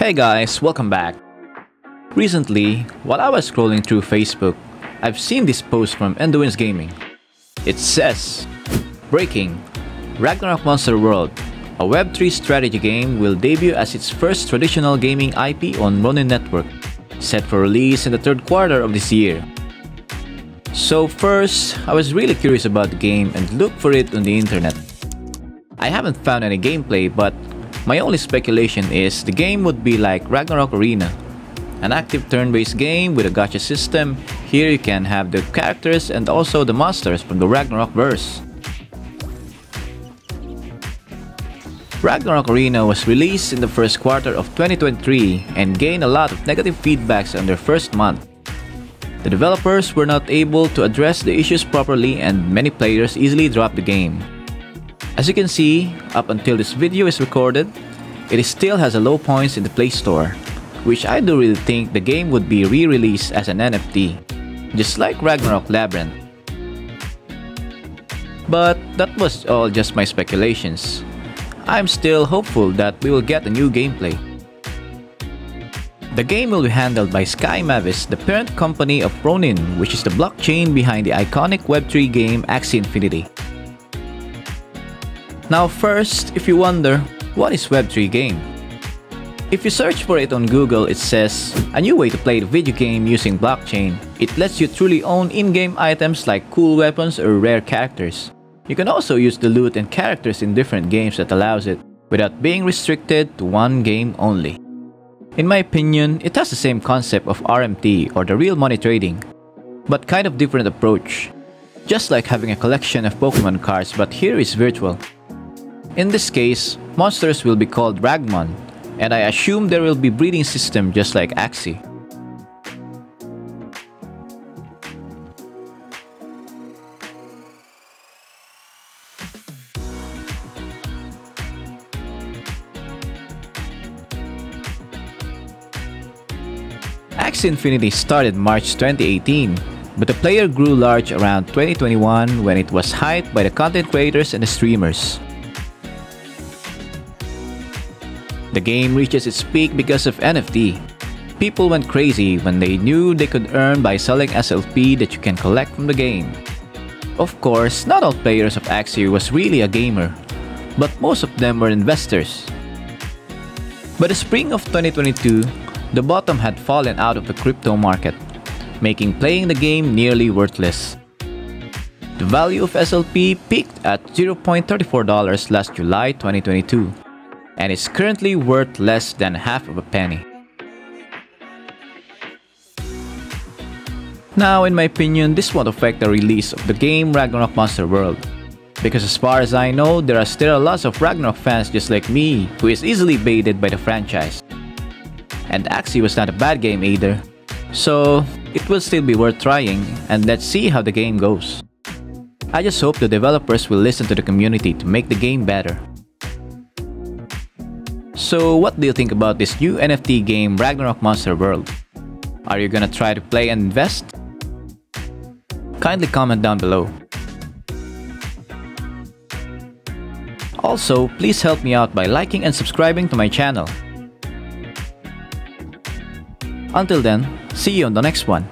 Hey guys, welcome back. Recently, while I was scrolling through Facebook, I've seen this post from Enduins Gaming. It says, Breaking Ragnarok Monster World, a Web3 strategy game will debut as its first traditional gaming IP on Ronin Network, set for release in the third quarter of this year. So first, I was really curious about the game and looked for it on the internet. I haven't found any gameplay but my only speculation is the game would be like Ragnarok Arena, an active turn-based game with a gacha system. Here you can have the characters and also the monsters from the Ragnarok verse. Ragnarok Arena was released in the first quarter of 2023 and gained a lot of negative feedbacks on their first month. The developers were not able to address the issues properly and many players easily dropped the game. As you can see, up until this video is recorded, it still has a low points in the Play Store, which I do really think the game would be re-released as an NFT, just like Ragnarok Labyrinth. But that was all just my speculations. I'm still hopeful that we will get a new gameplay. The game will be handled by Sky Mavis, the parent company of Ronin, which is the blockchain behind the iconic Web3 game Axie Infinity. Now first, if you wonder, what is Web3 game? If you search for it on Google, it says, a new way to play the video game using blockchain. It lets you truly own in-game items like cool weapons or rare characters. You can also use the loot and characters in different games that allows it, without being restricted to one game only. In my opinion, it has the same concept of RMT or the real money trading, but kind of different approach. Just like having a collection of Pokemon cards but here is virtual. In this case, monsters will be called Ragmon, and I assume there will be breeding system just like Axie. Axie Infinity started March 2018, but the player grew large around 2021 when it was hyped by the content creators and the streamers. The game reaches its peak because of NFT. People went crazy when they knew they could earn by selling SLP that you can collect from the game. Of course, not all players of Axie was really a gamer, but most of them were investors. By the spring of 2022, the bottom had fallen out of the crypto market, making playing the game nearly worthless. The value of SLP peaked at $0.34 last July 2022 and is currently worth less than half of a penny. Now, in my opinion, this won't affect the release of the game Ragnarok Monster World. Because as far as I know, there are still lots of Ragnarok fans just like me who is easily baited by the franchise. And Axie was not a bad game either. So, it will still be worth trying and let's see how the game goes. I just hope the developers will listen to the community to make the game better. So what do you think about this new NFT game Ragnarok Monster World? Are you gonna try to play and invest? Kindly comment down below. Also, please help me out by liking and subscribing to my channel. Until then, see you on the next one.